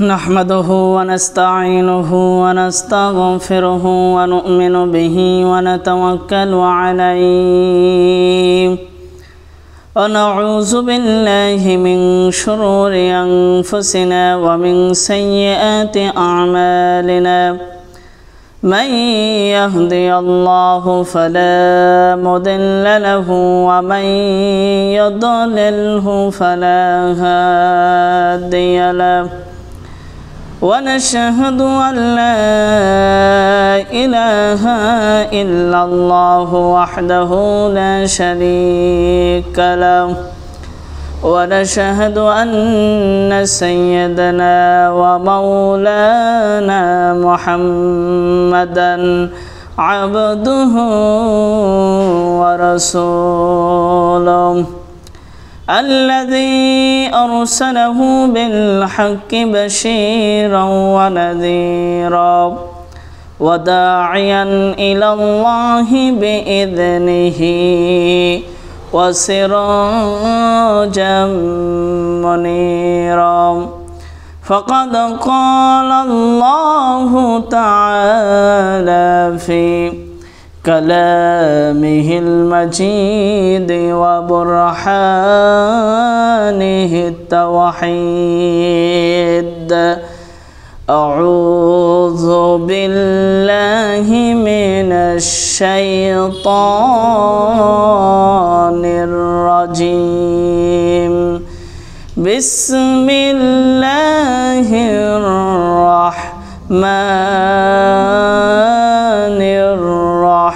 نحمده ونستعينه ونستغفره ونؤمن به ونتوكل عليه. ونعوذ بالله من شرور أنفسنا ومن سيئات أعمالنا. من يهدي الله فلا مضل له ومن يضلله فلا هادي له. ونشهد أن لا إله إلا الله وحده لا شريك له. ونشهد أن سيدنا ومولانا محمدا عبده ورسوله. الذي أرسله بالحق بشيرا ونذيرا وداعيا إلى الله بإذنه وسراجا منيرا. فقد قال الله تعالى في كلامه المجيد وبرهانه التوحيد. أعوذ بالله من الشيطان الرجيم. بسم الله الرحمن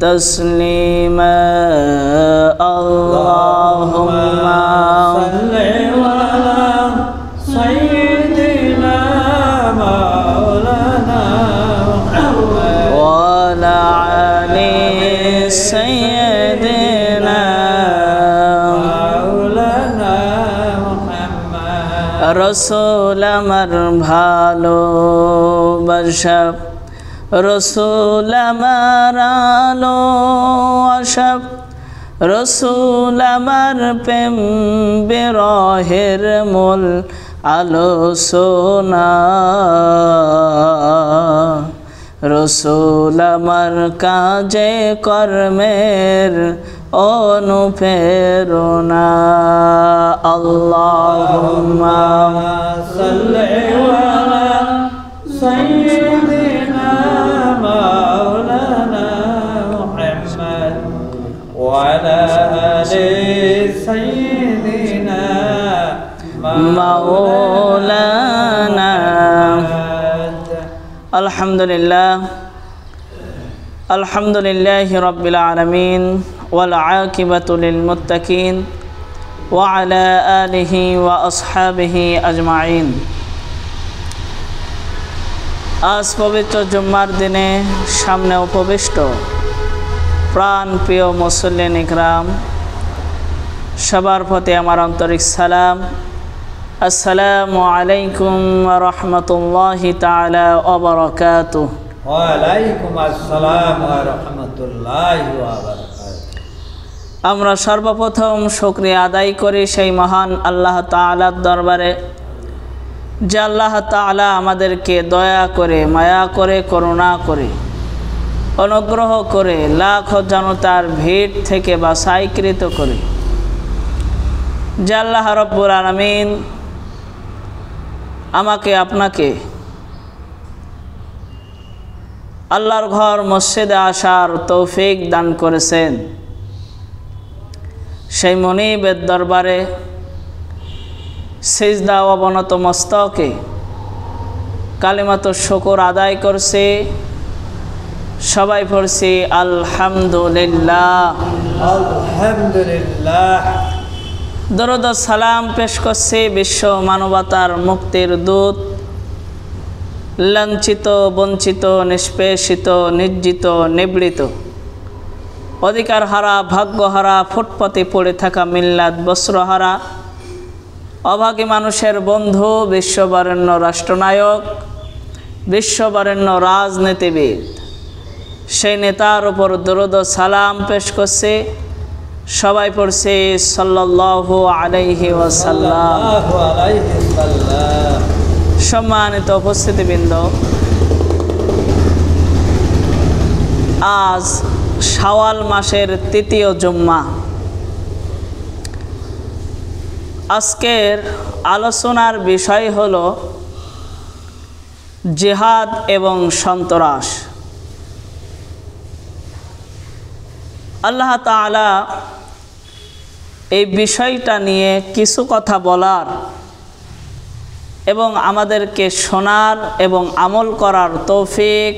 تسليما اللهم صل على سيدنا مولانا محمد وعلى آل سيدنا مولانا محمد. رسول مرحبا. بشر রসুল আমার আলো আশাব, রসুল আমার প্রেম বিরহের মূল আলোচনা রসুল আমার কাজে কর্মের অনুপ্রেরণা। আল্লাহুম্মা صل مولانا محمد الحمد لله الحمد لله رب العالمين والعاقبة للمتقين وعلى آله وأصحابه أجمعين আজ পবিত্র জুম্মার দিনে সামনে উপবিষ্ট প্রাণ প্রিয় মুসল্লিন ইকরাম সবার প্রতি আমার আন্তরিক সালাম আসসালামু আলাইকুম রহমতুল্লাহি তালা অবরকাতুহ ওয়ালাইকুম আসসালাম ওয়া রাহমাতুল্লাহি ওয়া বারাকাতুহু। আমরা সর্বপ্রথম শুক্রিয়া আদায় করি সেই মহান আল্লাহ তালার দরবারে যে আল্লাহ তালা আমাদেরকে দয়া করে মায়া করে করুণা করে অনুগ্রহ করে লাখ জনতার ভিড় থেকে বাসাইকৃত করে। যে আল্লাহ রব্বুর আলমিন আমাকে, আপনাকে। আল্লাহর ঘর মসজিদে আসার তৌফিক দান করেছেন। সেই মনিবের দরবারে সেজদা অবনত মস্তকে কালিমাত শকর আদায় করছে। সবাই পড়ছি, আলহামদুলিল্লাহ। আলহামদুলিল্লাহ। দরদ সালাম পেশ করছে বিশ্ব মানবতার মুক্তির দূত। লাঞ্ছিত, বঞ্চিত, নিষ্পেষিত, নির্জিত, নিবৃত। অধিকার হারা ভাগ্যহারা ফুটপথে পড়ে থাকা মিল্লাত বস্ত্রহারা অভাগী মানুষের বন্ধু, বিশ্ববরেণ্য রাষ্ট্রনায়ক, বিশ্ববরেণ্য রাজনীতিবিদ। সেই নেতার উপর দরদ সালাম পেশ করছে সবাই পড়ছে সাল্লাল্লাহু আলাইহি ওয়াসাল্লাম। সম্মানিত উপস্থিতিবৃন্দ আজ শাওয়াল মাসের তৃতীয় জুম্মা। আজকের আলোচনার বিষয় হল জেহাদ এবং সন্তরাস। আল্লাহ তাআলা এই বিষয়টা নিয়ে কিছু কথা বলার এবং আমাদেরকে শোনার এবং আমল করার তৌফিক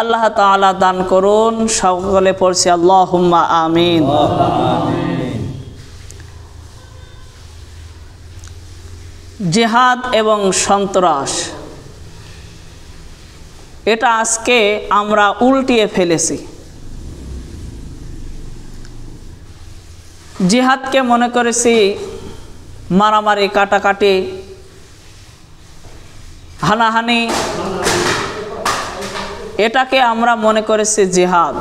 আল্লাহ তাআলা দান করুন। সকলে পড়ছি আমিন আমিন। জেহাদ এবং সন্ত্রাস, এটা আজকে আমরা উল্টিয়ে ফেলেছি। জিহাদকে মনে করেছি মারামারি, কাটাকাটি, হানাহানি। এটাকে আমরা মনে করেছি জিহাদ।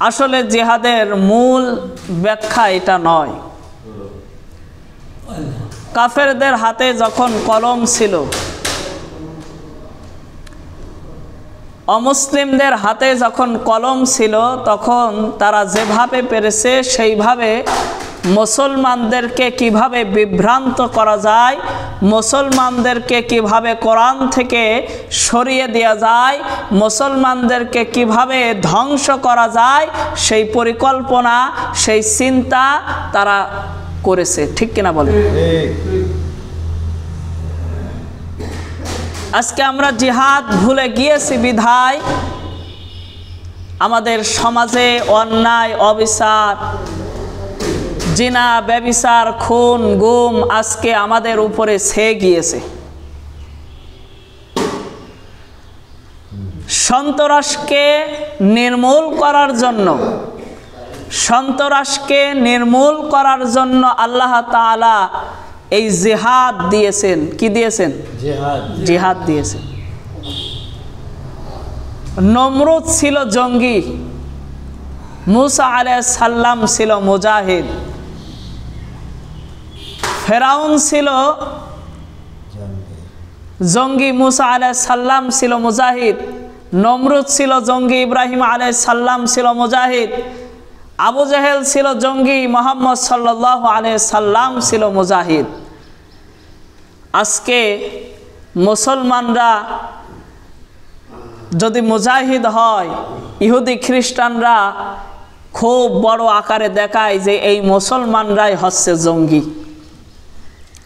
আসলে জিহাদের মূল ব্যাখ্যা এটা নয়। কাফেরদের হাতে যখন কলম ছিল অমুসলিমদের হাতে যখন কলম ছিল, তখন তারা যেভাবে পেরেছে, সেইভাবে মুসলমানদেরকে কীভাবে বিভ্রান্ত করা যায়, মুসলমানদেরকে কীভাবে কোরআন থেকে সরিয়ে দেওয়া যায়, মুসলমানদেরকে কীভাবে ধ্বংস করা যায়, সেই পরিকল্পনা, সেই চিন্তা তারা করেছে। ঠিক কিনা বলে ঠিক আজকে আমরা জিহাদ ভুলে গিয়েছি বিধায়। আমাদের সমাজে অন্যায়, অবিচার, জিনা, ব্যবিচার, খুন, গুম আজকে আমাদের উপরে ছেয়ে গিয়েছে। সন্তরাসকে নির্মূল করার জন্য, সন্তরাসকে নির্মূল করার জন্য আল্লাহ তাআলা এই জিহাদ দিয়েছেন কি দিয়েছেন? জিহাদ। জিহাদ দিয়েছে নমরুদ ছিল জঙ্গি মুসা আলাইহিস সাল্লাম ছিল মুজাহিদ ফেরাউন ছিল জঙ্গি মুসা আলাইহিস সাল্লাম ছিল মুজাহিদ নমরুদ ছিল জঙ্গি ইব্রাহিম আলাইহিস সাল্লাম ছিল মুজাহিদ আবু জাহেল ছিল জঙ্গি মোহাম্মদ সাল্লাহ আলাইহিস সাল্লাম ছিল মুজাহিদ। আজকে মুসলমানরা যদি মুজাহিদ হয় ইহুদি খ্রিস্টানরা খুব বড় আকারে দেখায় যে এই মুসলমানরাই হচ্ছে জঙ্গি।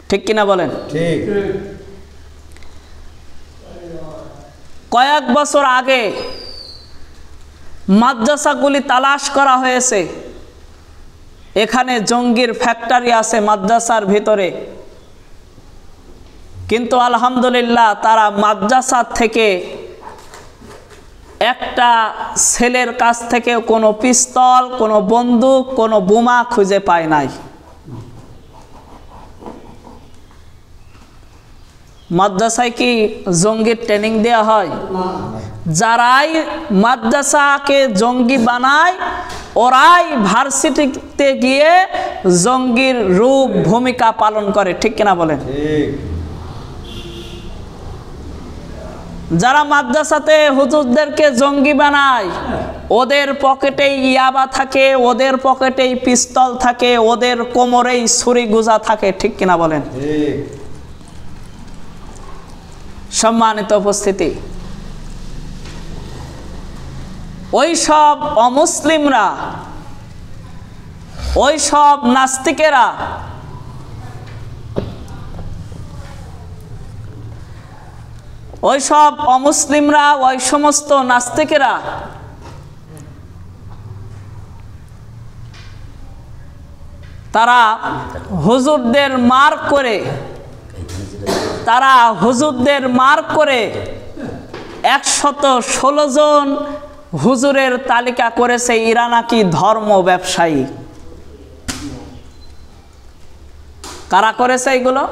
ঠিক কিনা বলেন? কয়েক বছর আগে মাদ্রাসাগুলি তালাশ করা হয়েছে। এখানে জঙ্গির ফ্যাক্টরি আছে মাদ্রাসার ভিতরে। কিন্তু আলহামদুলিল্লাহ তারা মাদ্রাসা থেকে একটা ছেলের কাছ থেকে কোনো পিস্তল, কোনো বন্দুক, কোনো বোমা খুঁজে পায় নাই। মাদ্রাসায় কি জঙ্গির ট্রেনিং দেওয়া হয়? যারাই মাদ্রাসাকে জঙ্গি বানায় ওরাই ভার্সিটিতে গিয়ে জঙ্গির রূপ ভূমিকা পালন করে। ঠিক কিনা বলেন? যারা মাদ্রাসাতে হুজুরদেরকে জঙ্গি বানায় ওদের পকেটেই ইয়াবা থাকে ওদের পকেটেই পিস্তল থাকে ওদের কোমরেই ছুরি গুজা থাকে। ঠিক কিনা বলেন? সম্মানিত উপস্থিতি ওই সব অমুসলিমরা ওই সব নাস্তিকেরা ওই সব অমুসলিমরা, ওই সমস্ত নাস্তিকেরা তারা হুজুরদের মার করে, তারা হুজুরদের মার করে একশত ষোলো জন হুজুরের তালিকা করেছে ইরা নাকি ধর্ম ব্যবসায়ী? কারা করেছে এগুলো?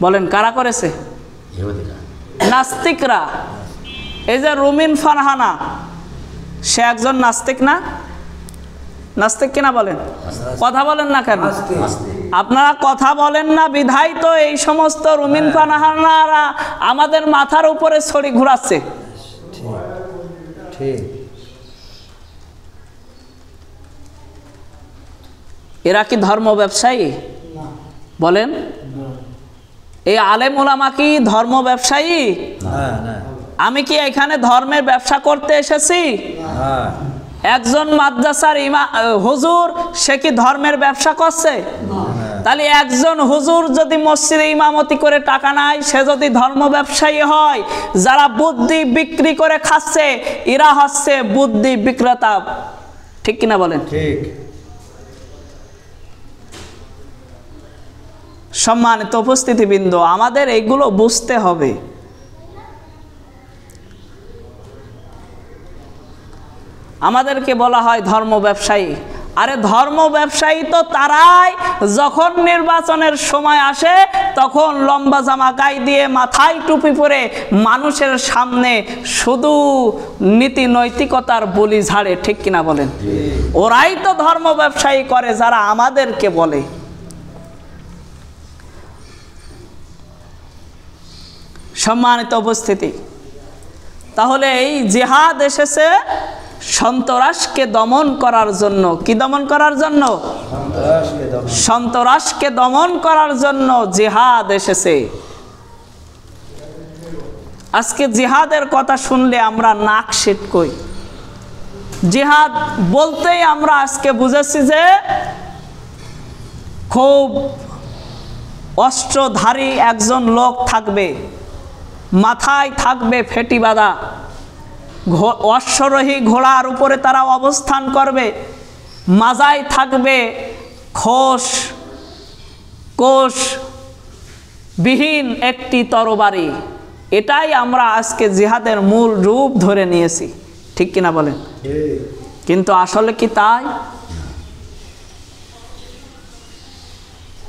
বলেন কারা করেছে? নাস্তিকরা। এই যে রুমিন ফারহানা সে একজন নাস্তিক না? নাস্তিক কিনা বলেন? কথা বলেন না কেন? আপনারা কথা বলেন না বিধায় তো এই সমস্ত রুমিন ফারহানারা আমাদের মাথার উপরে ছড়ি ঘুরাচ্ছে। ঠিক। এরা কি ধর্ম ব্যবসায়ী? বলেন। এই আলেম ওলামা কি ধর্ম ব্যবসায়ী? আমি কি এখানে ধর্মের ব্যবসা করতে এসেছি? একজন মাদ্রাসার ইমা হুজুর সে কি ধর্মের ব্যবসা করছে? তাহলে একজন হুজুর যদি মসজিদে ইমামতি করে টাকা নাই সে যদি ধর্ম ব্যবসায়ী হয় যারা বুদ্ধি বিক্রি করে খাচ্ছে এরা হচ্ছে বুদ্ধি বিক্রেতা। ঠিক কিনা বলেন? ঠিক। সম্মানিত উপস্থিতিবৃন্দ আমাদের এইগুলো বুঝতে হবে। আমাদেরকে বলা হয় ধর্ম ব্যবসায়ী। আরে ধর্ম ব্যবসায়ী তো তারাই। যখন নির্বাচনের সময় আসে, তখন লম্বা জামা গায়ে দিয়ে মাথায় টুপি পরে মানুষের সামনে শুধু নীতি নৈতিকতার বলি ঝাড়ে, ঠিক কিনা বলেন? ওরাই তো ধর্ম ব্যবসায়ী করে, যারা আমাদেরকে বলে। সম্মানিত উপস্থিতি, তাহলে এই জেহাদ এসেছে সন্তরাসকে দমন করার জন্য। কি দমন করার জন্য? সন্ত্রাসকে দমন। করার জন্য জেহাদ এসেছে। আজকে জিহাদের কথা শুনলে আমরা নাক কই। জিহাদ বলতেই আমরা আজকে বুঝেছি যে খুব অস্ত্রধারী একজন লোক থাকবে মাথায় থাকবে ফেটি বাঁধা। অশ্বরোহী ঘোড়ার উপরে তারা অবস্থান করবে। মাজায় থাকবে খোস কোষ বিহীন একটি তরবারি। এটাই আমরা আজকে জিহাদের মূল রূপ ধরে নিয়েছি। ঠিক কিনা বলেন? কিন্তু আসলে কি তাই?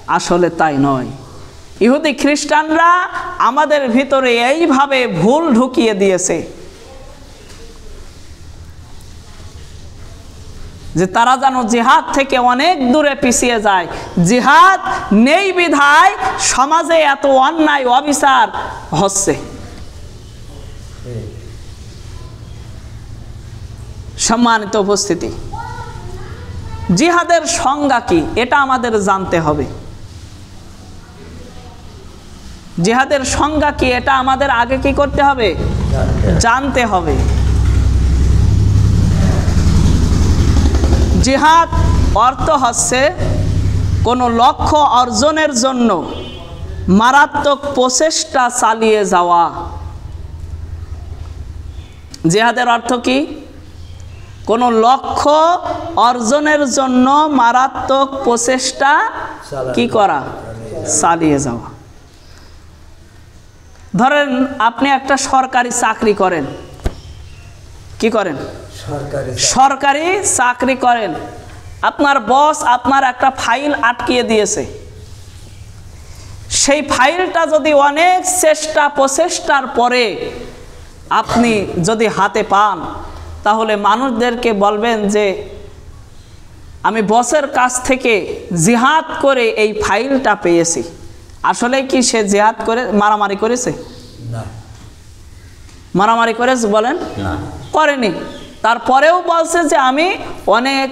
আসলে তাই নয়। ইহুদি খ্রিস্টানরা আমাদের ভিতরে এইভাবে ভুল ঢুকিয়ে দিয়েছে। যে তারা যেন জিহাদ থেকে অনেক দূরে পিছিয়ে যায়। জিহাদ নেই বিধায় সমাজে এত অন্যায় অবিচার হচ্ছে। সম্মানিত উপস্থিতি জিহাদের সংজ্ঞা কি? এটা আমাদের জানতে হবে। জিহাদের সংজ্ঞা কি? এটা আমাদের আগে কি করতে হবে? জানতে হবে। জিহাদ অর্থ হচ্ছে কোনো লক্ষ্য অর্জনের জন্য মারাত্মক প্রচেষ্টা চালিয়ে যাওয়া। জিহাদের অর্থ কি? কোনো লক্ষ্য অর্জনের জন্য মারাত্মক প্রচেষ্টা কি করা? চালিয়ে যাওয়া। ধরেন আপনি একটা সরকারি চাকরি করেন। কি করেন? সরকারি চাকরি। করেন। আপনার বস আপনার একটা ফাইল আটকিয়ে দিয়েছে। সেই ফাইলটা যদি অনেক চেষ্টা প্রচেষ্টার পরে আপনি যদি হাতে পান তাহলে মানুষদেরকে বলবেন যে আমি বসের কাছ থেকে জিহাদ করে এই ফাইলটা পেয়েছি। আসলে কি সে জিহাদ করে মারামারি করেছে? মারামারি করেছে বলেন? করেনি। তারপরেও বলছে যে আমি অনেক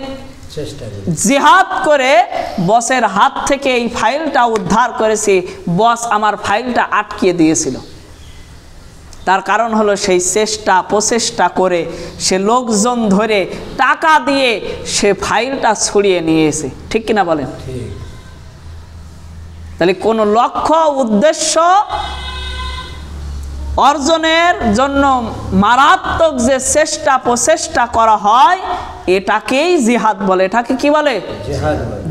জিহাদ করে বসের হাত থেকে এই ফাইলটা উদ্ধার করেছি বস আমার ফাইলটা আটকিয়ে দিয়েছিল। তার কারণ হলো সেই চেষ্টা প্রচেষ্টা করে সে লোকজন ধরে টাকা দিয়ে সে ফাইলটা ছড়িয়ে নিয়েছে। ঠিক কিনা বলেন? তাহলে কোনো লক্ষ্য উদ্দেশ্য অর্জনের জন্য মারাত্মক যে চেষ্টা প্রচেষ্টা করা হয় এটাকেই জিহাদ বলে। এটাকে কি বলে?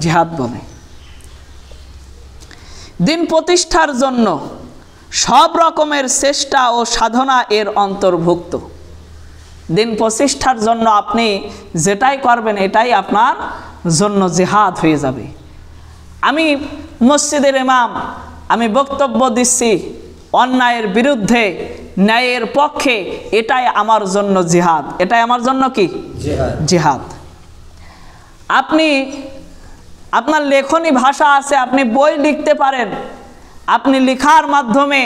জিহাদ বলে। দিন প্রতিষ্ঠার জন্য সব রকমের চেষ্টা ও সাধনা এর অন্তর্ভুক্ত। দিন প্রতিষ্ঠার জন্য আপনি যেটাই করবেন এটাই আপনার জন্য জেহাদ হয়ে যাবে। আমি মসজিদের ইমাম আমি বক্তব্য দিচ্ছি অন্যায়ের বিরুদ্ধে ন্যায়ের পক্ষে এটাই আমার জন্য জিহাদ। এটাই আমার জন্য কি? জিহাদ। আপনি আপনার লেখনী ভাষা আছে আপনি বই লিখতে পারেন। আপনি লেখার মাধ্যমে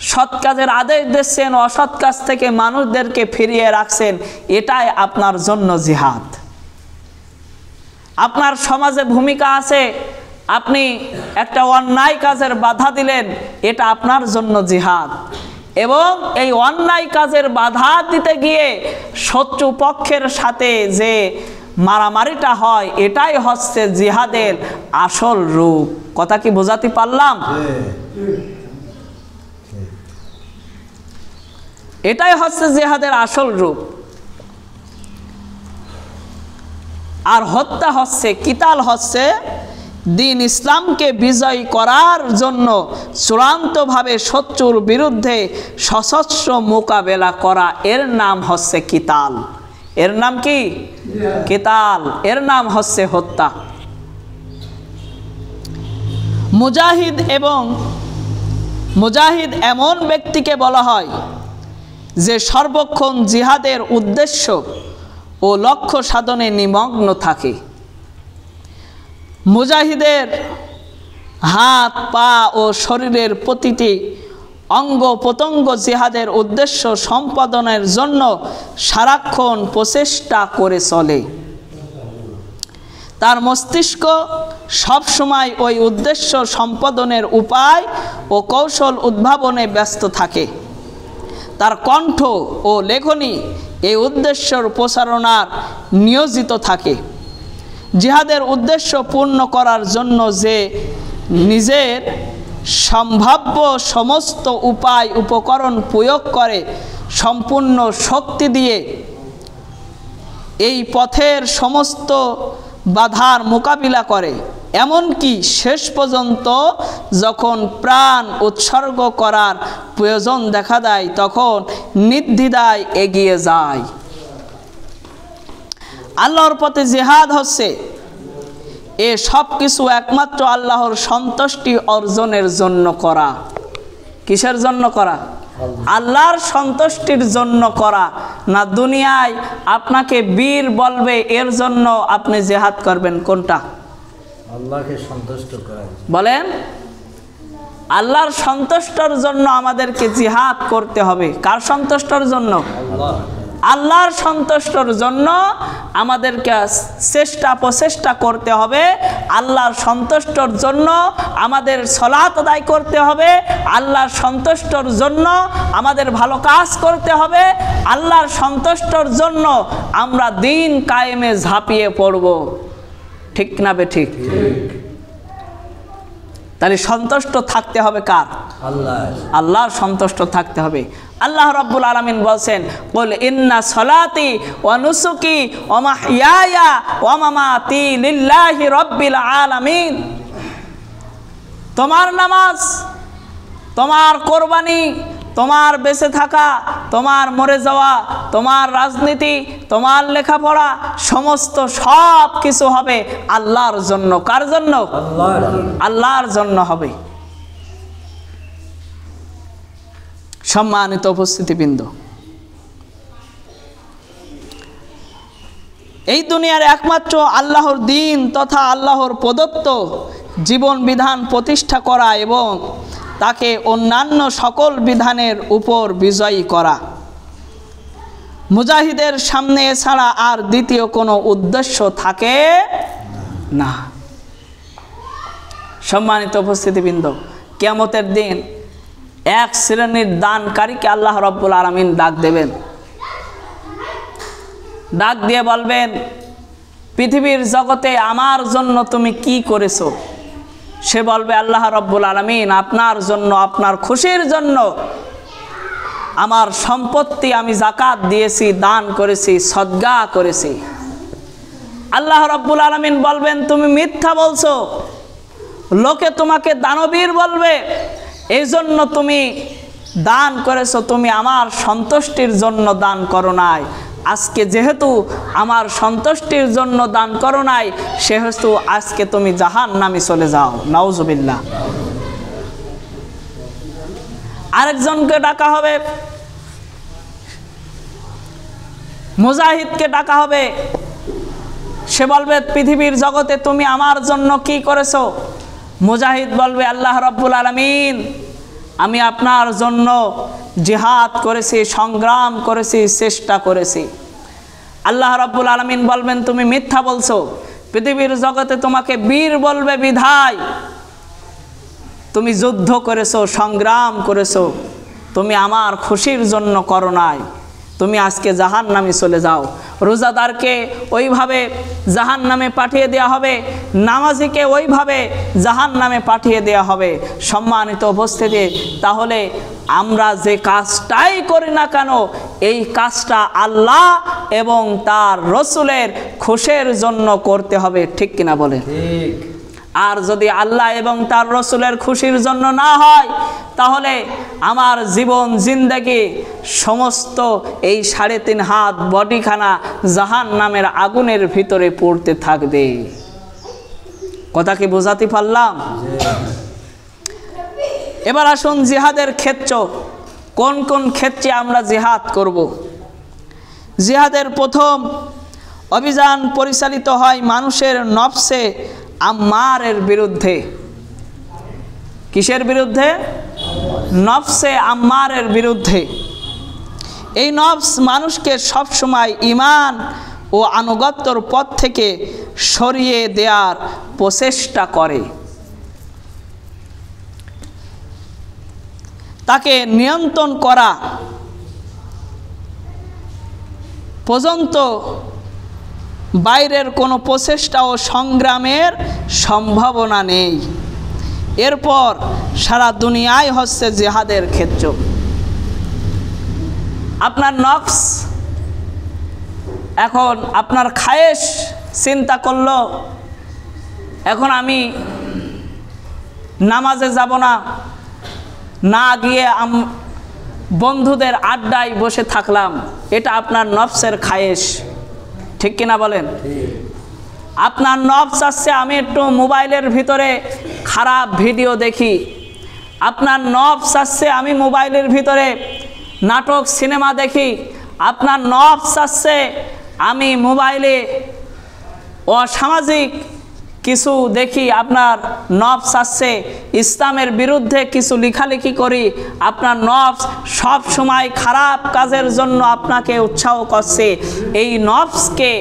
সৎ কাজের আদেশ দিচ্ছেন অসৎ কাজ থেকে মানুষদেরকে ফিরিয়ে রাখছেন এটাই আপনার জন্য জিহাদ। আপনার সমাজে ভূমিকা আছে আপনি একটা অন্যায় কাজের বাধা দিলেন, এটা আপনার জন্য জিহাদ। এবং এই অন্যায় কাজের বাধা দিতে গিয়ে শত্রু পক্ষের সাথে যে মারামারিটা হয়, এটাই হচ্ছে জিহাদের আসল রূপ। কথা কি বোঝাতে পারলাম? এটাই হচ্ছে জেহাদের আসল রূপ। আর হত্যা হচ্ছে, কিতাল হচ্ছে দিন ইসলামকে বিজয় করার জন্য চূড়ান্তভাবে শত্রুর বিরুদ্ধে সশস্ত্র মোকাবেলা করা। এর নাম হচ্ছে কিতাল। এর নাম কি? কিতাল। এর নাম হচ্ছে হত্যা। মুজাহিদ এবং মুজাহিদ এমন ব্যক্তিকে বলা হয় যে সর্বক্ষণ জিহাদের উদ্দেশ্য ও লক্ষ্য সাধনে নিমগ্ন থাকে। মুজাহিদের হাত, পা ও শরীরের প্রতিটি অঙ্গ প্রত্যঙ্গ জিহাদের উদ্দেশ্য সম্পাদনের জন্য সারাক্ষণ প্রচেষ্টা করে চলে। তার মস্তিষ্ক সবসময় ওই উদ্দেশ্য সম্পাদনের উপায় ও কৌশল উদ্ভাবনে ব্যস্ত থাকে। তার কণ্ঠ ও লেখনী এই উদ্দেশ্যর প্রসারণার নিয়োজিত থাকে। জিহাদের উদ্দেশ্য পূর্ণ করার জন্য যে নিজের সম্ভাব্য সমস্ত উপায় উপকরণ প্রয়োগ করে সম্পূর্ণ শক্তি দিয়ে এই পথের সমস্ত বাধার মোকাবিলা করে, এমনকি শেষ পর্যন্ত যখন প্রাণ উৎসর্গ করার প্রয়োজন দেখা দেয়, তখন নির্দ্বিধায় এগিয়ে যায়। আল্লাহর পথে জেহাদ হচ্ছে। এ সব কিছু একমাত্র আল্লাহর সন্তুষ্টি অর্জনের জন্য করা। কিসের জন্য করা? আল্লাহর সন্তুষ্টির জন্য করা। না দুনিয়ায় আপনাকে বীর বলবে এর জন্য আপনি জেহাদ করবেন কোনটা? আল্লাহকে সন্তুষ্ট করা বলেন আল্লাহর সন্তুষ্টর জন্য আমাদেরকে জিহাদ করতে হবে। কার সন্তুষ্টর জন্য? আল্লাহ। আল্লাহর সন্তুষ্টর জন্য আমাদেরকে চেষ্টা প্রচেষ্টা করতে হবে। আল্লাহর সন্তুষ্টর জন্য আমাদের সলাত আদায় করতে হবে। আল্লাহর সন্তুষ্টর জন্য আমাদের ভালো কাজ করতে হবে। আল্লাহর সন্তুষ্টর জন্য আমরা দিন কায়েমে ঝাঁপিয়ে পড়ব। ঠিক না বে ঠিক। তাহলে সন্তুষ্ট থাকতে হবে কার? আল্লাহ। আল্লাহর সন্তুষ্ট থাকতে হবে। আল্লাহ রব্বুল আলমিন বলছেন বল ইন্না সলাতি অনুসুকি নুসুকি ওয়া মাহইয়ায়া ওয়া মামাতি লিল্লাহি রব্বিল আলামিন। তোমার নামাজ তোমার কোরবানি তোমার বেঁচে থাকা তোমার মরে যাওয়া তোমার রাজনীতি তোমার লেখাপড়া সমস্ত সব কিছু হবে আল্লাহর জন্য। কার জন্য। আল্লাহর জন্য হবে। সম্মানিত উপস্থিতিবৃন্দ এই দুনিয়ার একমাত্র আল্লাহর দিন তথা আল্লাহর প্রদত্ত জীবন বিধান প্রতিষ্ঠা করা এবং তাকে অন্যান্য সকল বিধানের উপর বিজয়ী করা। মুজাহিদের সামনে এছাড়া আর দ্বিতীয় কোনো উদ্দেশ্য থাকে না। সম্মানিত উপস্থিতিবৃন্দ কেমতের দিন এক শ্রেণির দানকারীকে আল্লাহ রব্বুল আলমিন ডাক দেবেন। ডাক দিয়ে বলবেন, পৃথিবীর জগতে আমার জন্য তুমি কি করেছ? সে বলবে, আল্লাহ রব্বুল আলমিন, আপনার জন্য, আপনার খুশির জন্য আমার সম্পত্তি আমি জাকাত দিয়েছি, দান করেছি, সদ্গা করেছি। আল্লাহ রব্বুল আলমিন বলবেন, তুমি মিথ্যা বলছো। লোকে তোমাকে দানবীর বলবে। এই জন্য তুমি দান করেছ, তুমি আমার সন্তুষ্টির জন্য দান করো নাই। আজকে যেহেতু আমার সন্তুষ্টির জন্য দান করো নাই, সেহেতু আজকে তুমি জাহান নামে চলে যাও। নাউজবিল্লা আরেকজনকে ডাকা হবে। মুজাহিদকে ডাকা হবে। সে বলবে, পৃথিবীর জগতে তুমি আমার জন্য কি করেছ? মুজাহিদ বলবে, আল্লাহ রব্বুল আলমিন আমি আপনার জন্য জিহাদ করেছি, সংগ্রাম করেছি, চেষ্টা করেছি। আল্লাহ রব্বুল আলমিন বলবেন, তুমি মিথ্যা বলছো। পৃথিবীর জগতে তোমাকে বীর বলবে বিধায়। তুমি যুদ্ধ করেছ, সংগ্রাম করেছ। তুমি আমার খুশির জন্য করো নাই। তুমি আজকে জাহান নামে চলে যাও। রোজাদারকে ওইভাবে জাহান নামে পাঠিয়ে দেওয়া হবে, নামাজিকে ওইভাবে জাহান নামে পাঠিয়ে দেওয়া হবে। সম্মানিত উপস্থিতি, তাহলে আমরা যে কাজটাই করি না কেন, এই কাজটা আল্লাহ এবং তার রসুলের খুশের জন্য করতে হবে। ঠিক কিনা বলে ঠিক। আর যদি আল্লাহ এবং তার রসুলের খুশির জন্য না হয়, তাহলে আমার জীবন, জিন্দগি, সমস্ত এই সাড়ে তিন হাত বডিখানা জাহান নামের আগুনের ভিতরে পড়তে থাকবে। কথা কি বোঝাতে পারলাম? এবার আসুন জিহাদের ক্ষেত্র। কোন কোন ক্ষেত্রে আমরা জিহাদ করব? জিহাদের প্রথম অভিযান পরিচালিত হয় মানুষের নফসে আম্মারের বিরুদ্ধে। কিসের বিরুদ্ধে? নফসে আম্মারের বিরুদ্ধে। এই নফস মানুষকে সবসময় ইমান ও আনুগত্যর পথ থেকে সরিয়ে দেওয়ার প্রচেষ্টা করে। তাকে নিয়ন্ত্রণ করা পর্যন্ত বাইরের কোনো প্রচেষ্টা ও সংগ্রামের সম্ভাবনা নেই। এরপর সারা দুনিয়ায় হচ্ছে জেহাদের ক্ষেত্র। আপনার নক্স এখন আপনার খায়েশ চিন্তা করল, এখন আমি নামাজে যাব না না গিয়ে আম বন্ধুদের আড্ডায় বসে থাকলাম, এটা আপনার নফসের খায়েশ। ঠিক কিনা বলেন? আপনার নফস আসছে আমি একটু মোবাইলের ভিতরে খারাপ ভিডিও দেখি। আপনার নব আসছে আমি মোবাইলের ভিতরে নাটক, সিনেমা দেখি। আপনার নব আসছে আমি মোবাইলে অসামাজিক কিছু দেখি আপনার নফস আসছে। ইসলামের বিরুদ্ধে কিছু লেখালেখি করি, আপনার নফস সব সময় খারাপ কাজের জন্য আপনাকে উৎসাহ করছে। এই নফসকে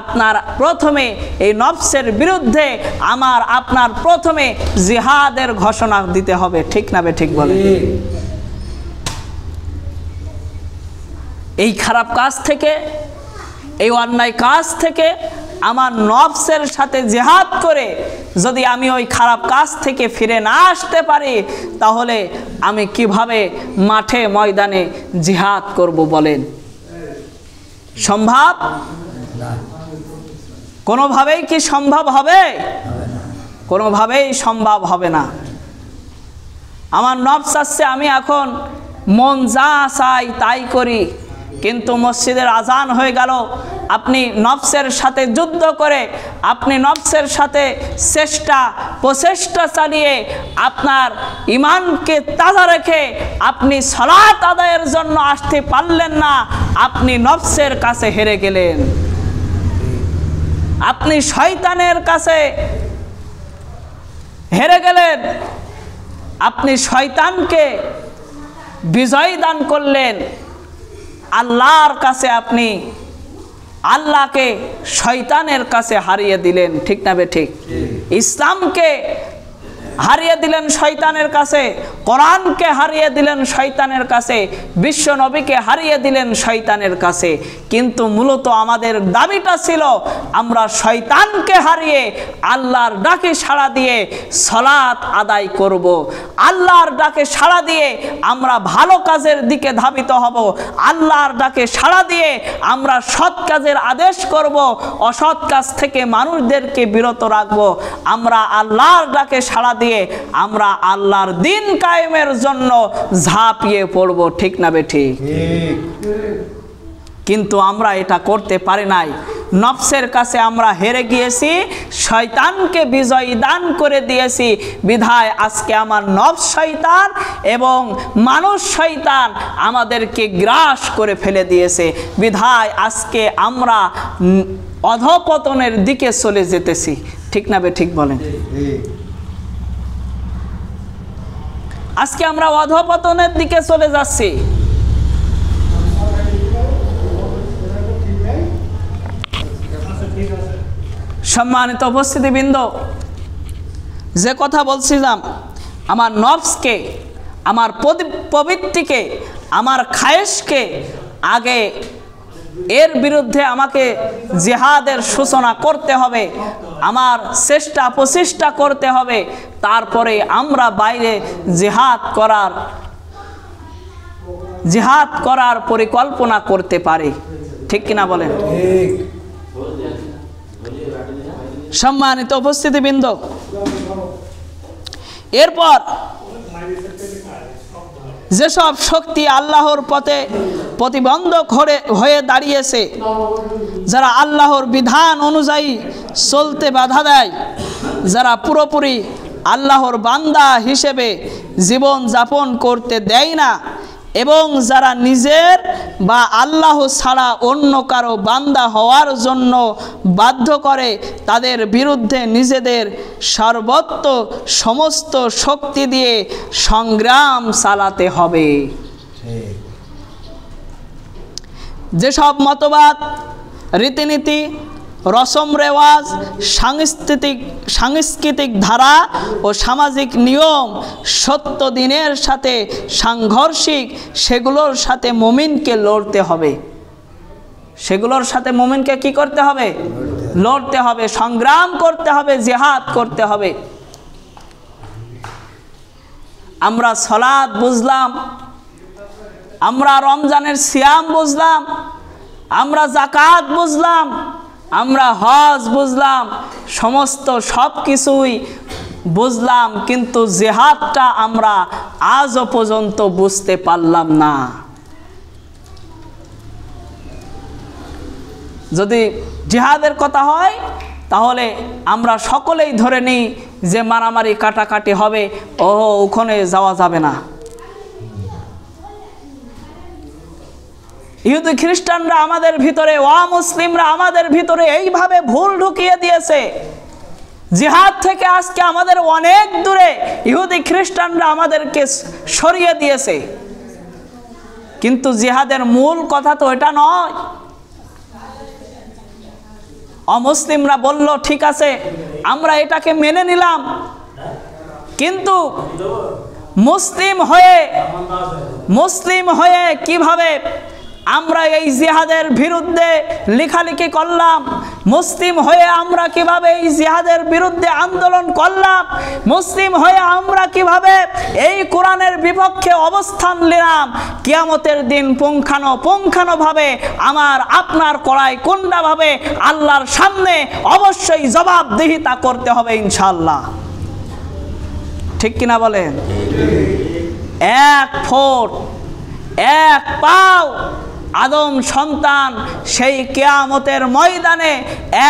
আপনার প্রথমে, এই নফসের বিরুদ্ধে আমার আপনার প্রথমে জিহাদের ঘোষণা দিতে হবে। ঠিক না বে, ঠিক বলে এই খারাপ কাজ থেকে, এই অন্যায় কাজ থেকে আমার নফসের সাথে জেহাদ করে যদি আমি ওই খারাপ কাজ থেকে ফিরে না আসতে পারি, তাহলে আমি কীভাবে মাঠে ময়দানে জিহাদ করব বলেন? সম্ভব? কোনোভাবেই কি সম্ভব হবে? কোনোভাবেই সম্ভব হবে না। আমার নফস আসছে আমি এখন মন যা চাই তাই করি, কিন্তু মসজিদের আজান হয়ে গেল আপনি নফসের সাথে যুদ্ধ করে, আপনি নফসের সাথে চেষ্টা, প্রচেষ্টা চালিয়ে আপনার ইমানকে তাজা রেখে আপনি সলাত আদায়ের জন্য আসতে পারলেন না, আপনি নফসের কাছে হেরে গেলেন। আপনি শয়তানের কাছে হেরে গেলেন। আপনি শয়তানকে বিজয় দান করলেন। আল্লাহর কাছে আপনি আল্লাহকে শয়তানের কাছে হারিয়ে দিলেন। ঠিক না বে ঠিক? ইসলামকে হারিয়ে দিলেন শয়তানের কাছে। কোরআনকে হারিয়ে দিলেন শয়তানের কাছে। বিশ্ব নবীকে হারিয়ে দিলেন শয়তানের কাছে। কিন্তু মূলত আমাদের দাবিটা ছিল, আমরা শয়তানকে হারিয়ে আল্লাহর ডাকে সাড়া দিয়ে সলাৎ আদায় করব। আল্লাহর ডাকে সাড়া দিয়ে আমরা ভালো কাজের দিকে ধাবিত হব। আল্লাহর ডাকে সাড়া দিয়ে আমরা সৎ কাজের আদেশ করব। অসৎ কাজ থেকে মানুষদেরকে বিরত রাখব। আমরা আল্লাহর ডাকে সাড়া দিয়ে আমরা আল্লাহর দিন কায়েমের জন্য ঝাঁপিয়ে পড়ব ঠিক না বেঠি কিন্তু আমরা এটা করতে পারি নাই। নফসের কাছে আমরা হেরে গিয়েছি শয়তানকে বিজয় দান করে দিয়েছি। বিধায় আজকে আমার নফস শয়তান এবং মানুষ শয়তান আমাদেরকে গ্রাস করে ফেলে দিয়েছে। বিধায় আজকে আমরা অধপতনের দিকে চলে যেতেছি ঠিক না বে ঠিক বলেন? আজকে আমরা অধপতনের দিকে চলে যাচ্ছি। সম্মানিত উপস্থিতিবৃন্দ, যে কথা বলছিলাম, আমার নফসকে, আমার প্রবৃত্তিকে আমার খায়েশকে আগে এর বিরুদ্ধে আমাকে জেহাদের সূচনা করতে হবে, আমার চেষ্টা প্রচেষ্টা করতে হবে, তারপরে আমরা বাইরে জেহাদ করার জেহাদ করার পরিকল্পনা করতে পারি। ঠিক কিনা বলেন? সম্মানিত উপস্থিতিবৃন্দ, এরপর যেসব শক্তি আল্লাহর পথে প্রতিবন্ধক হয়ে দাঁড়িয়েছে, যারা আল্লাহর বিধান অনুযায়ী চলতে বাধা দেয়, যারা পুরোপুরি আল্লাহর বান্দা হিসেবে জীবন যাপন করতে দেয় না এবং যারা নিজের বা আল্লাহ ছাড়া অন্য কারও বান্দা হওয়ার জন্য বাধ্য করে তাদের বিরুদ্ধে নিজেদের সর্বত্র সমস্ত শক্তি দিয়ে সংগ্রাম চালাতে হবে। যেসব মতবাদ রীতিনীতি রসম রেওয়াজ, সাংস্কৃতিক সাংস্কৃতিক ধারা ও সামাজিক নিয়ম, সত্য দিনের সাথে সাংঘর্ষিক, সেগুলোর সাথে মমিনকে লড়তে হবে। সেগুলোর সাথে মমিনকে কি করতে হবে? লড়তে হবে, সংগ্রাম করতে হবে, জেহাদ করতে হবে। আমরা সলাদ বুঝলাম, আমরা রমজানের সিয়াম বুঝলাম, আমরা জাকাত বুঝলাম আমরা হজ বুঝলাম, সমস্ত সব কিছুই বুঝলাম, কিন্তু জেহাদটা আমরা আজও পর্যন্ত বুঝতে পারলাম না। যদি জেহাদের কথা হয়, তাহলে আমরা সকলেই ধরে নিই যে মারামারি কাটাকাটি হবে ও ওখানে যাওয়া যাবে না। ইহুদি খ্রিস্টানরা আমাদের ভিতরে মুসলিমরা আমাদের ভিতরে এইভাবে ভুল ঢুকিয়ে দিয়েছে। জিহাদ থেকে আজকে আমাদের অনেক দূরে ইহুদি খ্রিস্টানরা আমাদেরকে সরিয়ে দিয়েছে। কিন্তু জিহাদের মূল কথা তো এটা নয়। অমুসলিমরা বলল, ঠিক আছে, আমরা এটাকে মেনে নিলাম। কিন্তু মুসলিম হয়ে মুসলিম হয়ে কীভাবে আমরা এই জিহাদের বিরুদ্ধে লেখালেখি করলাম। মুসলিম হয়ে আমরা কীভাবে এই জিহাদের বিরুদ্ধে আন্দোলন করলাম? মুসলিম হয়ে আমরা কীভাবে এই কোরআনের বিপক্ষে অবস্থান নিলাম? কিয়ামতের দিন পুঙ্খানো পুঙ্খানোভাবে আমার, আপনার কড়াই কোনটাভাবে আল্লাহর সামনে অবশ্যই জবাবদিহিতা করতে হবে ইনশাল্লাহ ঠিক কিনা বলেন? এক ফোট, এক পাও আদম সন্তান সেই কেয়ামতের ময়দানে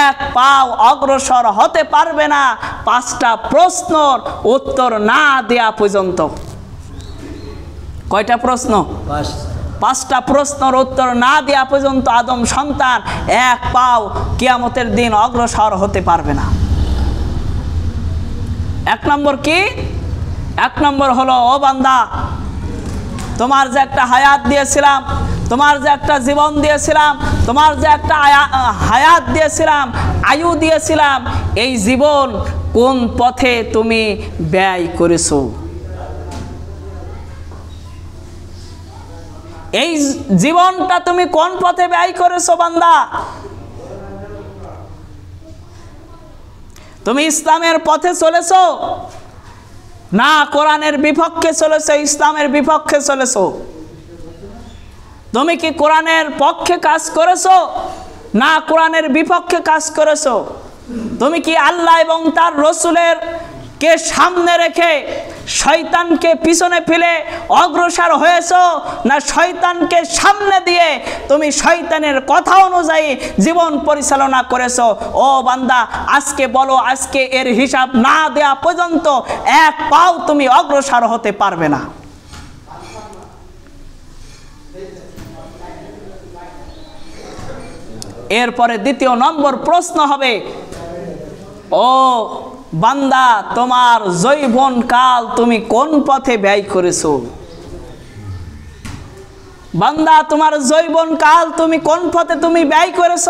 এক পাও অগ্রসর হতে পারবে না। পাঁচটা প্রশ্নর উত্তর না দেয়া পর্যন্ত। কয়টা প্রশ্ন? পাঁচ পাঁচটা প্রশ্নর উত্তর না দেওয়া পর্যন্ত আদম সন্তান এক পাও কিয়ামতের দিন অগ্রসর হতে পারবে না। এক নম্বর কি? এক নম্বর হলো, ও বান্দা, তোমার যে একটা হায়াত দিয়েছিলাম তোমার যে একটা জীবন দিয়েছিলাম, তোমার যে একটা হায়াত দিয়েছিলাম, আয়ু দিয়েছিলাম, এই জীবন কোন পথে তুমি ব্যয় করেছ? এই জীবনটা তুমি কোন পথে ব্যয় করেছ বান্দা? তুমি ইসলামের পথে চলেছো? না কোরআনের বিপক্ষে চলেছো, ইসলামের বিপক্ষে চলেছো? তুমি কি কোরআনের পক্ষে কাজ করেছ? না কোরআনের বিপক্ষে কাজ করেছ? তুমি কি আল্লাহ এবং তার রসুলের কে সামনে রেখে শয়তানকে পিছনে ফেলে অগ্রসর হয়েছো? না শয়তানকে সামনে দিয়ে তুমি শয়তানের কথা অনুযায়ী জীবন পরিচালনা করেছ? ও বান্দা, আজকে বলো, আজকে এর হিসাব না দেয়া পর্যন্ত এক পাও তুমি অগ্রসর হতে পারবে না। এরপরে দ্বিতীয় নম্বর প্রশ্ন হবে, ও বান্দা, তোমার জৈবন কাল তুমি কোন পথে ব্যয় করেছ? বান্দা, তোমার জৈবন কাল তুমি কোন পথে তুমি ব্যয় করেছ?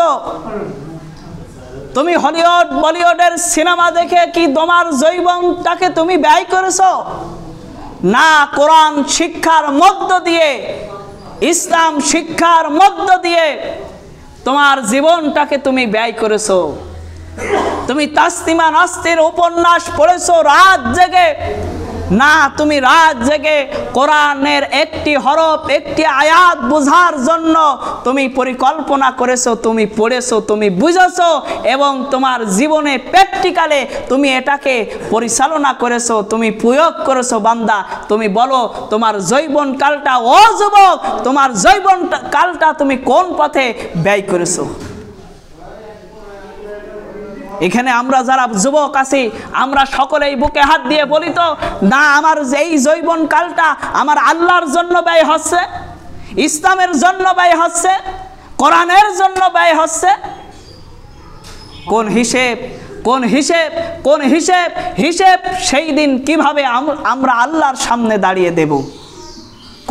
তুমি হলিউড, বলিউডের সিনেমা দেখে কি তোমার জৈবনটাকে তুমি ব্যয় করেছ? না, কোরআন শিক্ষার মধ্য দিয়ে, ইসলাম শিক্ষার মধ্য দিয়ে তোমার জীবনটাকে তুমি ব্যয় করেছ। তুমি তাস্তিমা নাস্তির উপন্যাস পড়েছো রাত জেগে। না, তুমি রাত জেগে কোরআনের একটি হরফ, একটি আয়াত বোঝার জন্য তুমি পরিকল্পনা করেছ, তুমি পড়েছো, তুমি বুঝেছ এবং তোমার জীবনে প্র্যাকটিক্যালে তুমি এটাকে পরিচালনা করেছ, তুমি প্রয়োগ করেছ বান্দা। তুমি বলো, তোমার জৈবন কালটা ও যুবক তোমার জৈবন কালটা তুমি কোন পথে ব্যয় করেছ? এখানে আমরা যারা যুবক আছি, আমরা সকলেই বুকে হাত দিয়ে বলি তো, না, আমার এই জৈবন কালটা আমার আল্লাহর জন্য ব্যয় হচ্ছে, ইসলামের জন্য ব্যয় হচ্ছে, কোরআনের জন্য ব্যয় হচ্ছে। কোন হিসেব কোন হিসেব কোন হিসেব হিসেব সেই দিন কীভাবে আমরা আল্লাহর সামনে দাঁড়িয়ে দেব?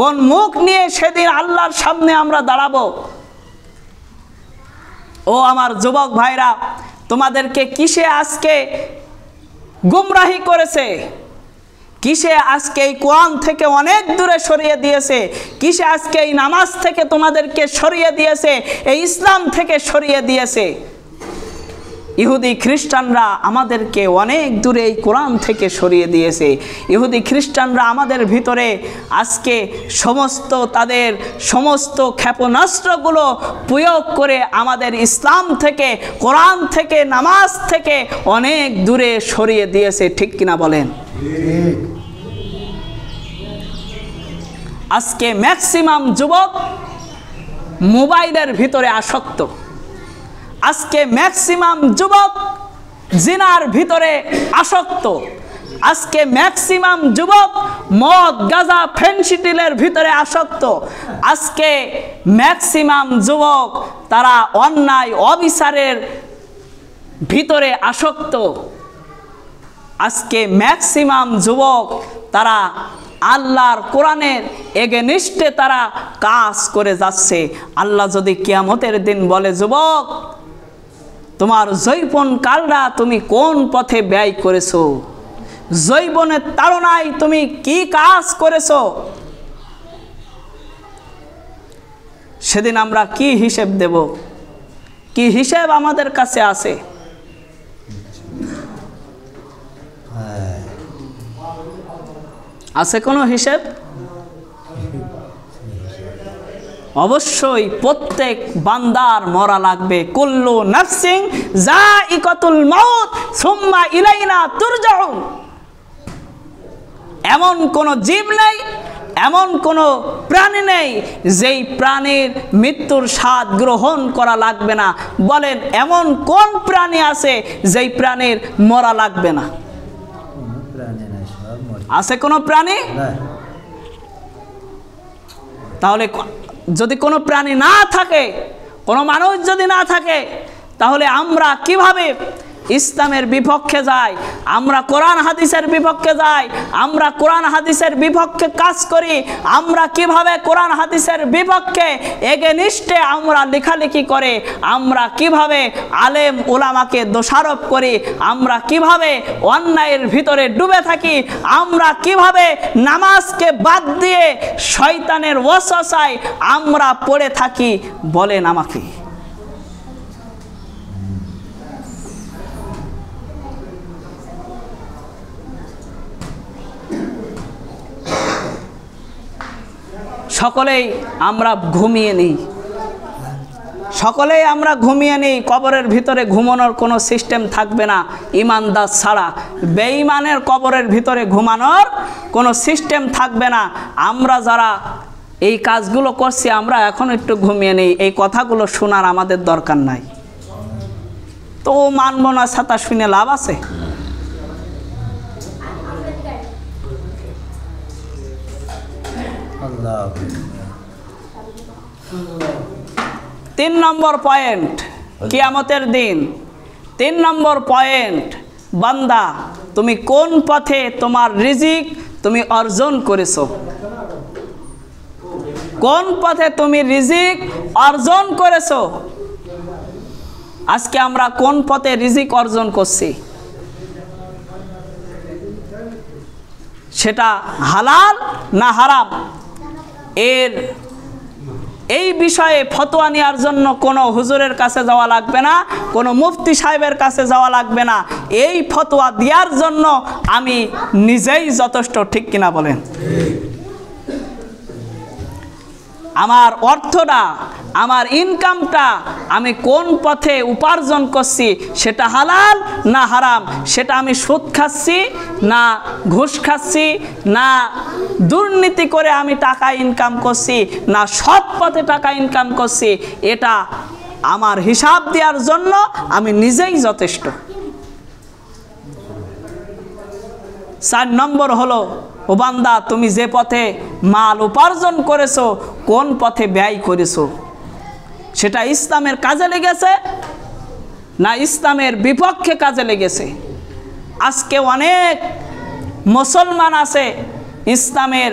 কোন মুখ নিয়ে সেদিন আল্লাহর সামনে আমরা দাঁড়াবো? ও আমার যুবক ভাইরা তোমাদেরকে কিসে আজকে গুমরাহি করেছে? কিসে আজকে এই কোরআন থেকে অনেক দূরে সরিয়ে দিয়েছে? কিসে আজকে এই নামাজ থেকে তোমাদেরকে সরিয়ে দিয়েছে? এই ইসলাম থেকে সরিয়ে দিয়েছে? ইহুদি খ্রিস্টানরা আমাদেরকে অনেক দূরে এই কোরআন থেকে সরিয়ে দিয়েছে। ইহুদি খ্রিস্টানরা আমাদের ভিতরে আজকে সমস্ত তাদের সমস্ত ক্ষেপণাস্ত্রগুলো প্রয়োগ করে আমাদের ইসলাম থেকে, কোরআন থেকে, নামাজ থেকে অনেক দূরে সরিয়ে দিয়েছে। ঠিক কিনা বলেন? আজকে ম্যাক্সিমাম যুবক মোবাইলের ভিতরে আসক্ত। আজকে ম্যাক্সিমাম যুবক জিনার ভিতরে আসক্ত। আজকে ম্যাক্সিমাম যুবক মদ, গাজা ফেন্সিটিলের ভিতরে আসক্ত। আজকে ম্যাক্সিমাম যুবক তারা অন্যায়, অবিচারের ভিতরে আসক্ত। আজকে ম্যাক্সিমাম যুবক তারা আল্লাহর কোরআনের এগেনিস্টে তারা কাজ করে যাচ্ছে। আল্লাহ যদি কিয়ামতের দিন বলে, যুবক তোমার জৈবন কালরা তুমি কোন পথে ব্যয় করেছ? জৈবনের তাড়নায় তুমি কি কাজ করেছ? সেদিন আমরা কি হিসেব দেব? কি হিসেব আমাদের কাছে আছে? আছে কোনো হিসেব? অবশ্যই প্রত্যেক বান্দার মরা লাগবে। কুল্লু নাফসিং যা ইকতুল মাউত সুম্মা ইলাইনা তুরজাউন। এমন কোন জীব নেই এমন কোনো প্রাণী নেই যেই প্রাণীর মৃত্যুর স্বাদ গ্রহণ করা লাগবে না। বলেন এমন কোন প্রাণী আছে যেই প্রাণীর মরা লাগবে না? আছে কোনো প্রাণী? তাহলে যদি কোনো প্রাণী না থাকে কোনো মানুষ যদি না থাকে তাহলে আমরা কীভাবে ইসলামের বিপক্ষে যায় আমরা কোরআন হাদিসের বিপক্ষে যাই, আমরা কোরআন হাদিসের বিপক্ষে কাজ করি, আমরা কীভাবে কোরআন হাদিসের বিপক্ষে এগেনিস্টে আমরা লেখালেখি করে, আমরা কীভাবে আলেম ওলামাকে দোষারোপ করি, আমরা কীভাবে অন্যায়ের ভিতরে ডুবে থাকি, আমরা কীভাবে নামাজকে বাদ দিয়ে শয়তানের ওয়াসায় আমরা পড়ে থাকি, বলেন আমাকে। সকলেই আমরা ঘুমিয়ে নিই। সকলেই আমরা ঘুমিয়ে নিই, কবরের ভিতরে ঘুমানোর কোনো সিস্টেম থাকবে না, ইমানদার ছাড়া। বেঈমানের কবরের ভিতরে ঘুমানোর কোনো সিস্টেম থাকবে না। আমরা যারা এই কাজগুলো করছি, আমরা এখন একটু ঘুমিয়ে নিই। এই কথাগুলো শোনার আমাদের দরকার নাই। তো মানব না, ছাতা শুনে লাভ আছে? তিন নম্বর পয়েন্ট, কিয়ামতের দিন। তিন নম্বর পয়েন্ট, বান্দা, তুমি কোন পথে তোমার রিজিক তুমি অর্জন করেছ? কোন পথে তুমি রিজিক অর্জন করেছ? আজকে আমরা কোন পথে রিজিক অর্জন করছি? সেটা হালাল না হারাম? এর এই বিষয়ে ফতোয়া নেওয়ার জন্য কোনো হুজুরের কাছে যাওয়া লাগবে না, কোনো মুফতি সাহেবের কাছে যাওয়া লাগবে না। এই ফতোয়া দেওয়ার জন্য আমি নিজেই যথেষ্ট, ঠিক কিনা বলেন? আমার অর্থটা, আমার ইনকামটা আমি কোন পথে উপার্জন করছি, সেটা হালাল না হারাম, সেটা আমি সুদ খাচ্ছি না ঘুষ খাচ্ছি, না দুর্নীতি করে আমি টাকা ইনকাম করছি, না সৎ পথে টাকা ইনকাম করছি, এটা আমার হিসাব দেওয়ার জন্য আমি নিজেই যথেষ্ট। চার নম্বর হলো ও বান্দা, তুমি যে পথে মাল উপার্জন করেছ, কোন পথে ব্যয় করেছ? সেটা ইসলামের কাজে লেগেছে না ইসলামের বিপক্ষে কাজে লেগেছে? আজকে অনেক মুসলমান আছে ইসলামের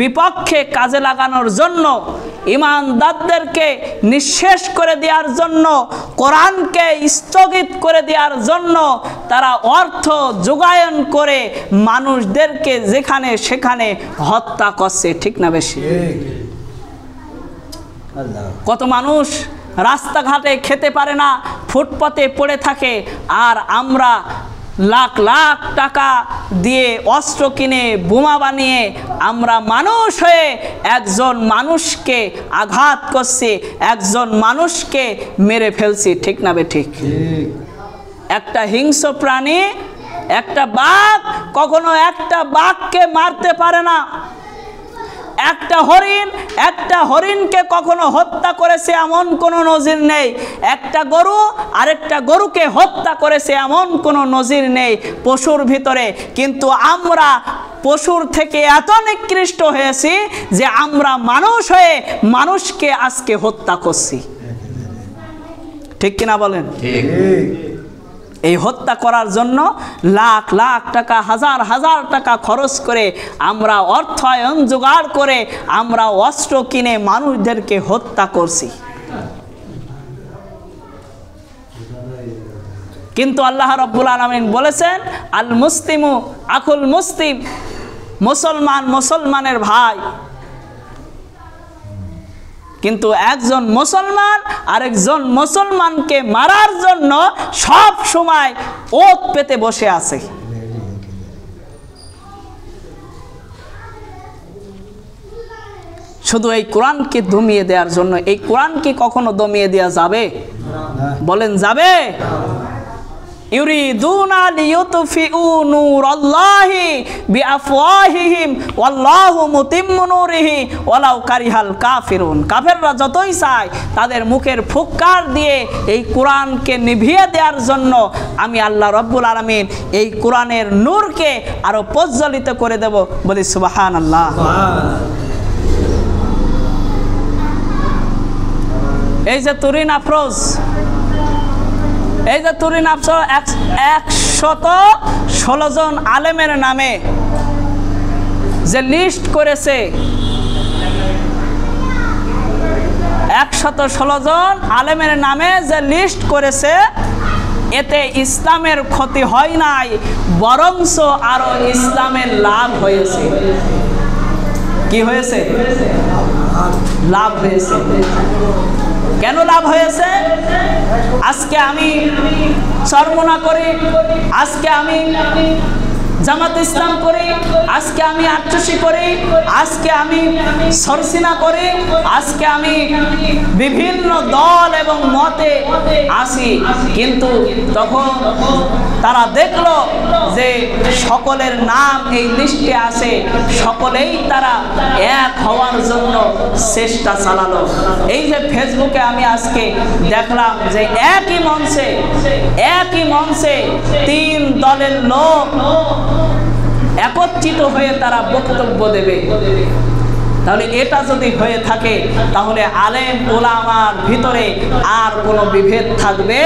বিপক্ষে কাজে লাগানোর জন্য ইমানদারদেরকে নিঃশেষ করে দেওয়ার জন্য, কোরআনকে স্থগিত করে দেওয়ার জন্য তারা অর্থ যোগায়ন করে মানুষদেরকে যেখানে সেখানে হত্যা করছে, ঠিক না বেশি? কত মানুষ রাস্তাঘাটে খেতে পারে না, ফুটপাতে পড়ে থাকে, আর আমরা লাখ লাখ টাকা দিয়ে অস্ত্র কিনে, বোমা বানিয়ে আমরা মানুষ হয়ে একজন মানুষকে আঘাত করছি, একজন মানুষকে মেরে ফেলছি। ঠিক না বে ঠিক? একটা হিংস্র প্রাণী, একটা বাঘ কখনো একটা বাঘকে মারতে পারে না। একটা হরিণ, একটা হরিণকে কখনো হত্যা করেছে এমন কোনো নজির নেই। একটা গরু, আরেকটা গরুকে হত্যা করেছে এমন কোনো নজির নেই পশুর ভিতরে। কিন্তু আমরা পশুর থেকে এত নিকৃষ্ট হয়েছি যে আমরা মানুষ হয়ে মানুষকে আজকে হত্যা করছি। ঠিক কিনা বলেন? ঠিক। এই হত্যা করার জন্য লাখ লাখ টাকা, হাজার হাজার টাকা খরচ করে আমরা অর্থায়ন জোগাড় করে আমরা অস্ত্র কিনে মানুষদেরকে হত্যা করছি। কিন্তু আল্লাহ রব্বুল আলমিন বলেছেন, আল মুসলিমু, আকুল মুসলিম, মুসলমান মুসলমানের ভাই। কিন্তু একজন মুসলমান আরেকজন মুসলমানকে মারার জন্য সব সময় ওত পেতে বসে আছে। শুধু এই কোরআনকে দমিয়ে দেওয়ার জন্য এই কোরআনকে কখনো দমিয়ে দেওয়া যাবে? বলেন যাবে? কারিহাল কাফিরুন। কাফেররা যতই চায়, তাদের মুখের দিয়ে এই নিভিয়ে জন্য আমি আল্লাহ রব্বুল আলামিন এই কোরআনের নূরকে আরও প্রজ্বলিত করে দেব। বলি সুবহানাল্লাহ। এই যে তুরিন আফরোজ এই যে তুরিন আফসো একশত ষোলো জন আলেমের নামে যে লিস্ট করেছে, একশত ষোলো জন আলেমের নামে যে লিস্ট করেছে, এতে ইসলামের ক্ষতি হয় নাই বরংস আরও ইসলামের লাভ হয়েছে। কি হয়েছে? লাভ হয়েছে। কেন লাভ হয়েছে? আজকে আমি সর্বনা করি। আজকে আমি জামাত ইসলাম করে, আজকে আমি আটচসি করে, আজকে আমি সরসিনা করে, আজকে আমি বিভিন্ন দল এবং মতে আসি। কিন্তু তখন তারা দেখল যে সকলের নাম এই লিস্টে আছে, সকলেই তারা এক হওয়ার জন্য চেষ্টা চালালো। এই যে ফেসবুকে আমি আজকে দেখলাম যে একই মঞ্চে একই মঞ্চে তিন দলের লোক একত্রিত হয়ে তারা বক্তব্য দেবে। তাহলে এটা যদি হয়ে থাকে, তাহলে আলেম ওলামার ভিতরে আর কোনো বিভেদ থাকবে?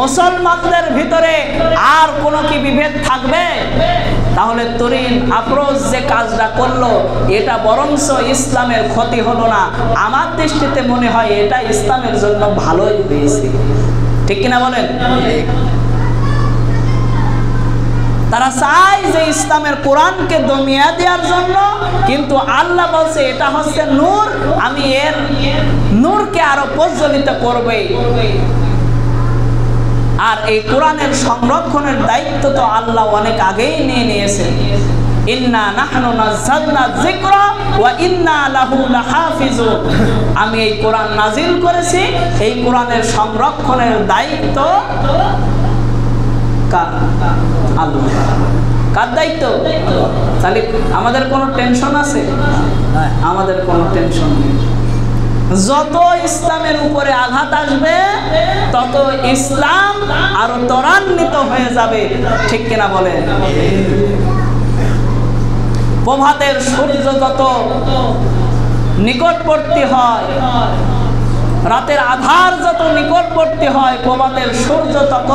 মুসলমানদের ভিতরে আর কোনো কি বিভেদ থাকবে? তাহলে তরিন আফরোজ যে কাজটা করল, এটা বরংস ইসলামের ক্ষতি হলো না। আমার দৃষ্টিতে মনে হয় এটা ইসলামের জন্য ভালোই হয়েছে। ঠিক কিনা বলেন? তারা চায় যে ইসলামের কোরআনকে দমিয়া দেওয়ার জন্য, কিন্তু আল্লাহ বলছে, এটা হচ্ছে নূর, আমি এর নূরকে আরও প্রজ্বলিত করবে আর এই কোরআনের সংরক্ষণের দায়িত্ব তো আল্লাহ অনেক আগেই নিয়ে নিয়েছেন। আমি এই কোরআন নাজিল করেছি, এই কোরআনের সংরক্ষণের দায়িত্ব কার? আল্লাহ কার দায়িত্ব? তাহলে আমাদের কোনো টেনশন আছে? আমাদের কোনো টেনশন নেই। যত ইসলামের উপরে আঘাত আসবে, তত ইসলাম আরও ত্বরান্বিত হয়ে যাবে। ঠিক কিনা বলে প্রভাতের সূর্য যত নিকটবর্তী হয়, রাতের আধার যত নিকটবর্তী হয়, প্রভাতের সূর্য তত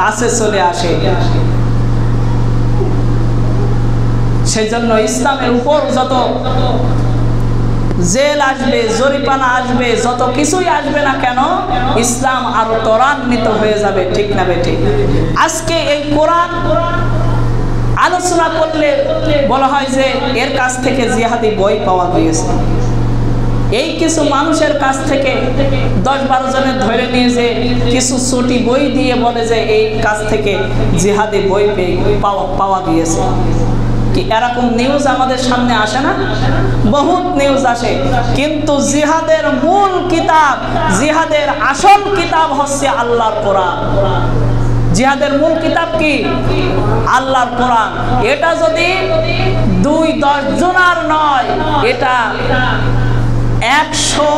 কাছে চলে আসে। সেই জন্য ইসলামের উপর যত জেল আসবে জরিপানা আসবে, যত কিছুই আসবে না কেন, ইসলাম আরও ত্বরান্বিত হয়ে যাবে, ঠিক না বেঠিক আজকে এই কোরআন আলোচনা করলে বলা হয় যে এর কাছ থেকে জিহাদি বই পাওয়া গিয়েছে। এই কিছু মানুষের কাছ থেকে দশ বারো জনের ধরে নিয়ে যে কিছু ছুটি বই দিয়ে বলে যে এই কাছ থেকে জিহাদি বই পেয়ে পাওয়া পাওয়া গিয়েছে। কি এরকম নিউজ আমাদের সামনে আসে না? বহুত নিউজ আসে। কিন্তু জিহাদের মূল কিতাব, জিহাদের আসল কিতাব হচ্ছে আল্লাহর কোরআন। জিহাদের মূল কিতাব কি? আল্লাহর কোরআন। এটা যদি দুই দশ জনার নয়, এটা একশো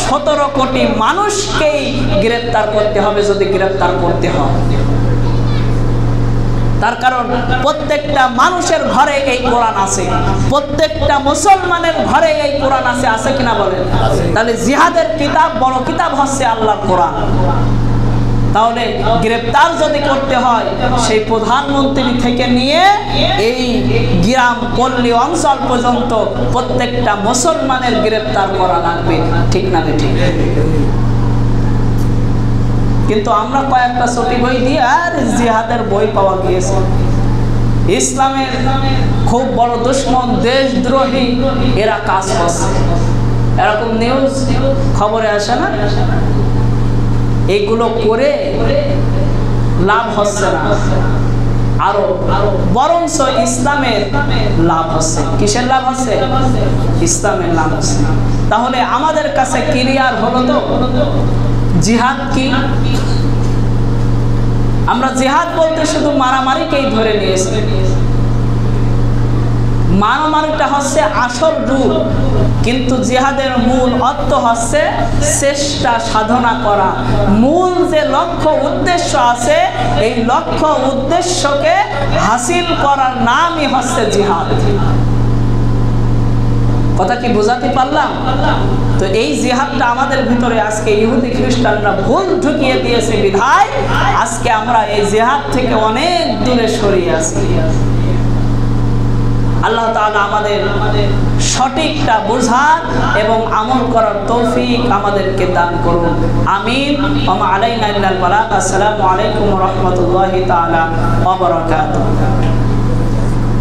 সতেরো কোটি মানুষকেই গ্রেপ্তার করতে হবে যদি গ্রেপ্তার করতে হয়। তার কারণ প্রত্যেকটা মানুষের ঘরে এই কোরআন আছে। প্রত্যেকটা মুসলমানের ঘরে এই কোরআন আছে আছে কিনা বলেন? তাহলে জিহাদের কিতাব, বড় কিতাব হচ্ছে আল্লাহর কোরআন। তাহলে গ্রেপ্তার যদি করতে হয়, সেই প্রধানমন্ত্রী থেকে নিয়ে এই গ্রাম পল্লী অঞ্চল পর্যন্ত প্রত্যেকটা মুসলমানের গ্রেপ্তার করা লাগবে। ঠিক না ঠিক? কিন্তু আমরা কয়েকটা ছুটি বই দিয়ে, আর জিহাদের বই পাওয়া গিয়েছে। ইসলামের খুব বড় দুশ্মন, দেশদ্রোহী, এরা কাজ করছে। এরকম নিউজ খবরে আসে না? এইগুলো করে লাভ হচ্ছে না। আরও, বরঞ্চ ইসলামের লাভ হচ্ছে। কিসের লাভ হচ্ছে? ইসলামের লাভ হচ্ছে। তাহলে আমাদের কাছে ক্লিয়ার হলো তো? জিহাদ কি? আমরা জিহাদ বলতে শুধু মারামারিকেই ধরে নিয়েছি। মারামারিটা হচ্ছে আসল রূপ, কিন্তু জিহাদের মূল অর্থ হচ্ছে চেষ্টা সাধনা করা। মূল যে লক্ষ্য উদ্দেশ্য আছে, এই লক্ষ্য উদ্দেশ্যকে হাসিল করার নামই হচ্ছে জিহাদ। কথা কি বোঝাতে পারলাম? তো এই জিহাদটা আমাদের ভিতরে আজকে ইহুদি খ্রিস্টানরা ভুল ঢুকিয়ে দিয়েছে বিধায় আজকে আমরা এই জিহাদ থেকে অনেক দূরে সরিয়ে আছি। আল্লাহ তাআলা আমাদের সঠিকটা বোঝার এবং আমল করার তৌফিক আমাদেরকে দান করুন। আমিন। আলাইকুম রাহমাতুল্লাহি তাআলা ওয়া বারাকাতুহু।